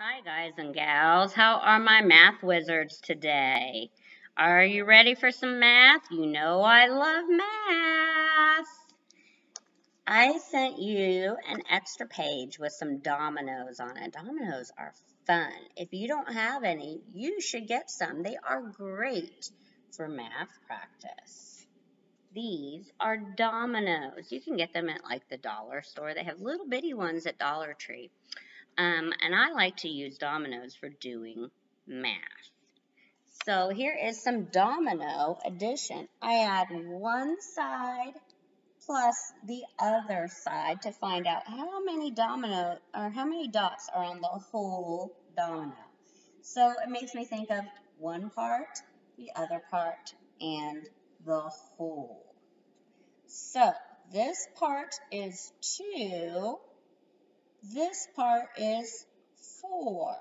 Hi, guys and gals. How are my math wizards today? Are you ready for some math? You know I love math. I sent you an extra page with some dominoes on it. Dominoes are fun. If you don't have any, you should get some. They are great for math practice. These are dominoes. You can get them at like the dollar store. They have little bitty ones at Dollar Tree. Um, and I like to use dominoes for doing math. So here is some domino addition. I add one side plus the other side to find out how many domino or how many dots are on the whole domino. So it makes me think of one part, the other part, and the whole. So this part is 2 this part is 4.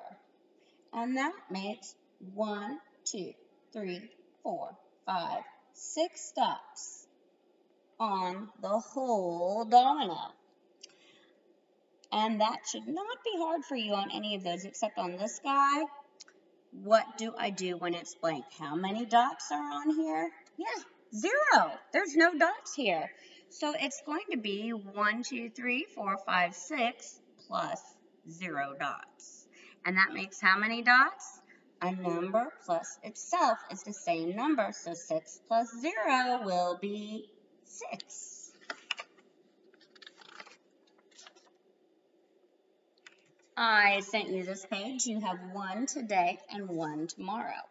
And that makes one, two, three, four, five, six dots on the whole domino. And that should not be hard for you on any of those except on this guy. What do I do when it's blank? How many dots are on here? Yeah, zero. There's no dots here. So it's going to be one, two, three, four, five, six, plus 0 dots. And that makes how many dots? A number plus itself is the same number, so 6 plus 0 will be 6. I sent you this page. You have one today and one tomorrow.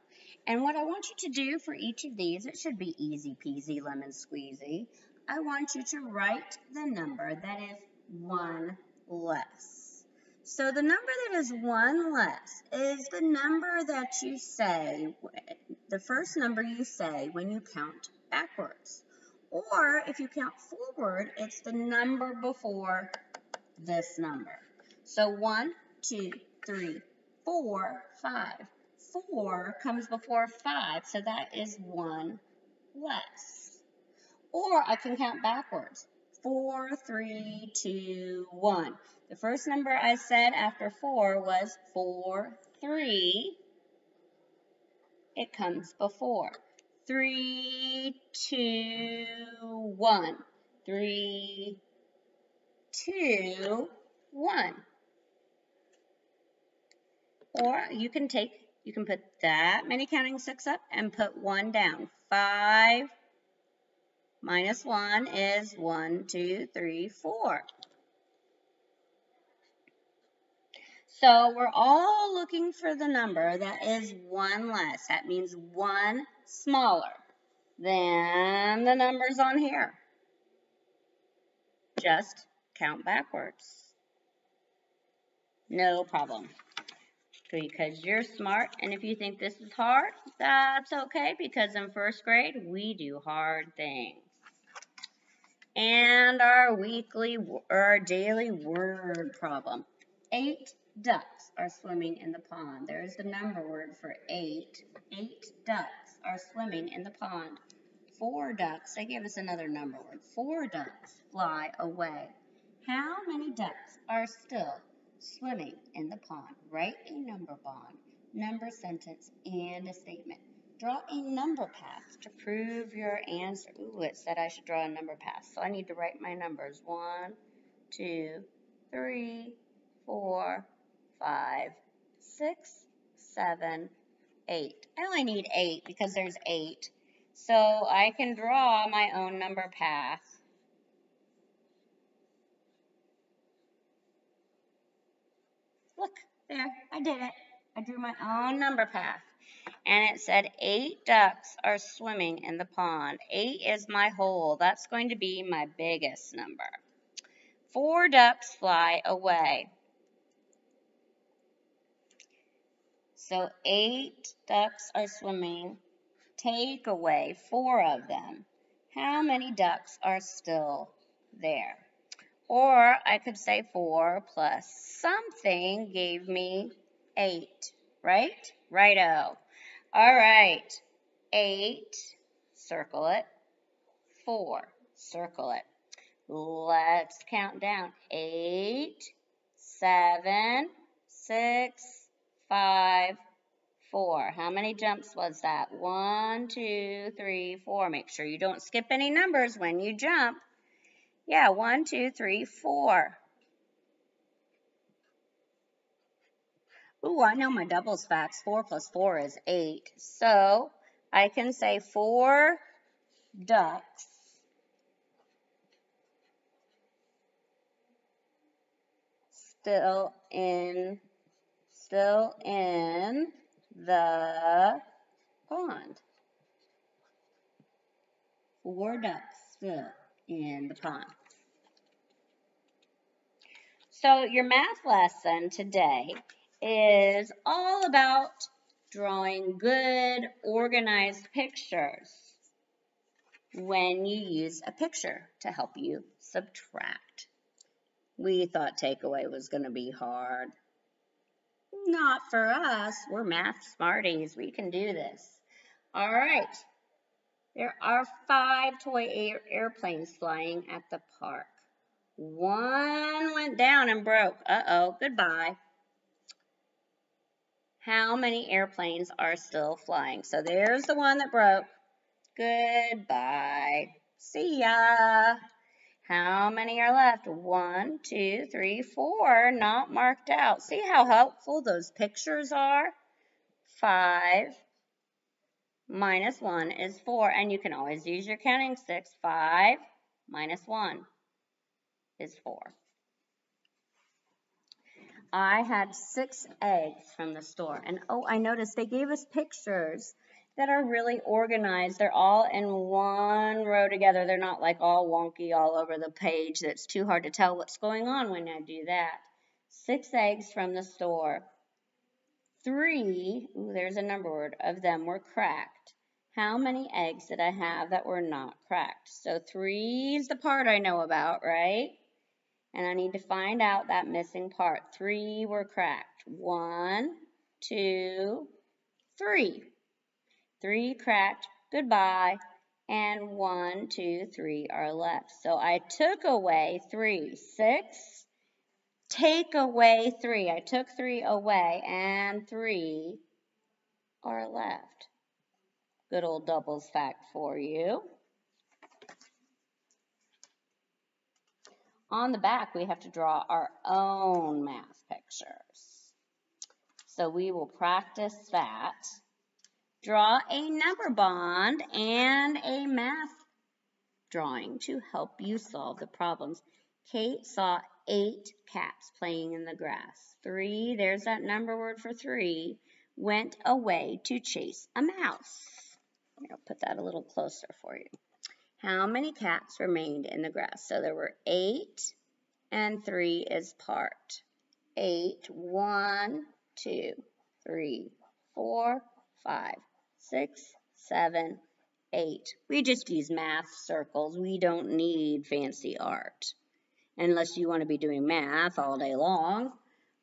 And what I want you to do for each of these, it should be easy peasy lemon squeezy. I want you to write the number that is 1 less. So the number that is 1 less is the number that you say, the first number you say when you count backwards. Or if you count forward, it's the number before this number. So 1, 2, 3, 4, 5. 4 comes before 5, so that is 1 less. Or I can count backwards four, three, two, one. The first number I said after four was four, three. It comes before. Three, two, one. Three, two, one. Or you can take, you can put that many counting sticks up and put one down. Five, minus 1 is 1, 2, 3, 4. So we're all looking for the number that is 1 less. That means 1 smaller than the numbers on here. Just count backwards. No problem because you're smart. And if you think this is hard, that's okay because in first grade, we do hard things and our weekly or our daily word problem. Eight ducks are swimming in the pond. There's the number word for eight. Eight ducks are swimming in the pond. Four ducks, they gave us another number word. Four ducks fly away. How many ducks are still swimming in the pond? Write a number bond, number sentence, and a statement. Draw a number path to prove your answer. Ooh, it said I should draw a number path. So I need to write my numbers. One, two, three, four, five, six, seven, eight. I only need eight because there's eight. So I can draw my own number path. Look, there, I did it. I drew my own number path and it said eight ducks are swimming in the pond. Eight is my whole. That's going to be my biggest number. Four ducks fly away. So eight ducks are swimming. Take away four of them. How many ducks are still there? Or I could say four plus something gave me eight, right? Righto. All right. Eight, circle it. Four, circle it. Let's count down. Eight, seven, six, five, four. How many jumps was that? One, two, three, four. Make sure you don't skip any numbers when you jump. Yeah, one, two, three, four. Ooh, I know my doubles facts. 4 plus 4 is 8. So I can say 4 ducks still in still in the pond. Four ducks still in the pond. So your math lesson today is all about drawing good, organized pictures when you use a picture to help you subtract. We thought takeaway was going to be hard. Not for us. We're math smarties. We can do this. All right. There are five toy air airplanes flying at the park. One went down and broke. Uh-oh, goodbye how many airplanes are still flying. So there's the one that broke. Goodbye. See ya. How many are left? One, two, three, four, not marked out. See how helpful those pictures are? Five minus one is four, and you can always use your counting sticks. Five minus one is four. I had six eggs from the store. And oh, I noticed they gave us pictures that are really organized. They're all in one row together. They're not like all wonky all over the page. That's too hard to tell what's going on when I do that. Six eggs from the store. Three, ooh, there's a number word, of them were cracked. How many eggs did I have that were not cracked? So three is the part I know about, right? And I need to find out that missing part. Three were cracked. One, two, three. Three cracked. Goodbye. And one, two, three are left. So I took away three. Six. Take away three. I took three away, and three are left. Good old doubles fact for you. On the back, we have to draw our own math pictures. So we will practice that. Draw a number bond and a math drawing to help you solve the problems. Kate saw eight cats playing in the grass. Three, there's that number word for three, went away to chase a mouse. I'll put that a little closer for you how many cats remained in the grass? So there were eight, and three is part. Eight, one, two, three, four, five, six, seven, eight. We just use math circles. We don't need fancy art. Unless you want to be doing math all day long.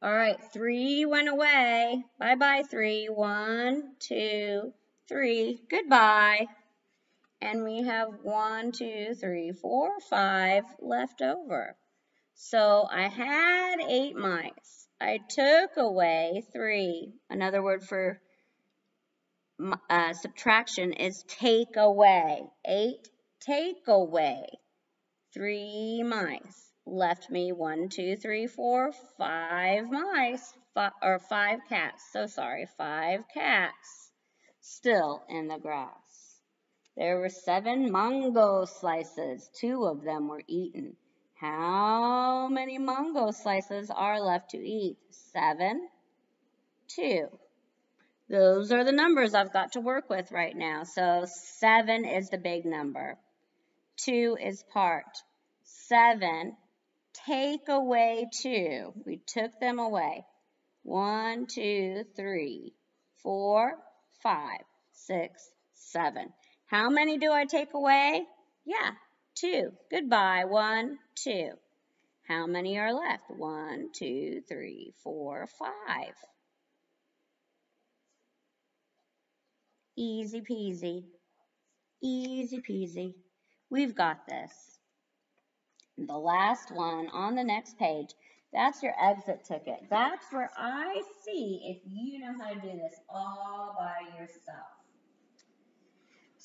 All right, three went away. Bye-bye, three. One, two, three. Goodbye. And we have one, two, three, four, five left over. So I had eight mice. I took away three. Another word for uh, subtraction is take away. Eight, take away. Three mice. Left me one, two, three, four, five mice. Five, or five cats. So sorry, five cats still in the grass. There were seven mango slices. Two of them were eaten. How many mango slices are left to eat? Seven, two. Those are the numbers I've got to work with right now. So seven is the big number. Two is part. Seven, take away two. We took them away. One, two, three, four, five, six, seven. How many do I take away? Yeah, two. Goodbye. One, two. How many are left? One, two, three, four, five. Easy peasy. Easy peasy. We've got this. The last one on the next page That's your exit ticket. That's where I see if you know how to do this all by yourself.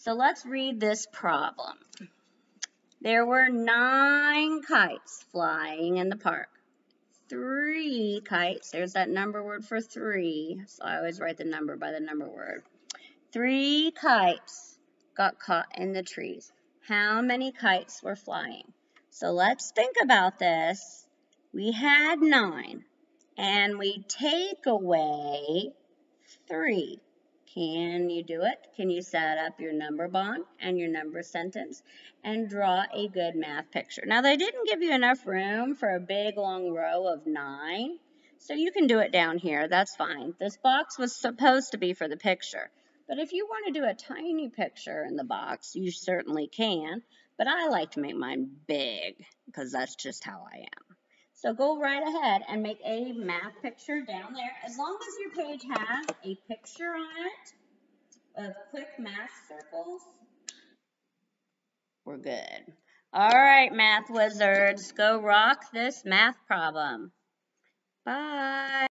So let's read this problem. There were nine kites flying in the park. Three kites, there's that number word for three, so I always write the number by the number word. Three kites got caught in the trees. How many kites were flying? So let's think about this. We had nine, and we take away three. Can you do it? Can you set up your number bond and your number sentence and draw a good math picture? Now, they didn't give you enough room for a big long row of nine, so you can do it down here. That's fine. This box was supposed to be for the picture. But if you want to do a tiny picture in the box, you certainly can. But I like to make mine big because that's just how I am. So go right ahead and make a math picture down there. As long as your page has a picture on it of quick math circles, we're good. All right, math wizards, go rock this math problem. Bye.